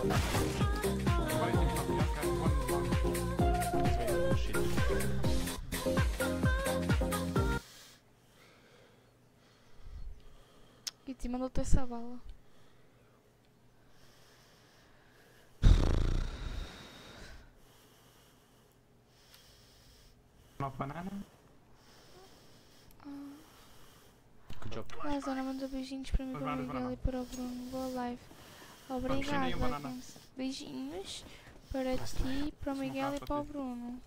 E te mandou essa bala. Not banana? Ah. Good job. agora mandou beijinhos para mim, para o Miguel e para o Bruno. Boa live. Obrigada. Beijinhos para ti, para o Miguel e para o. Bruno.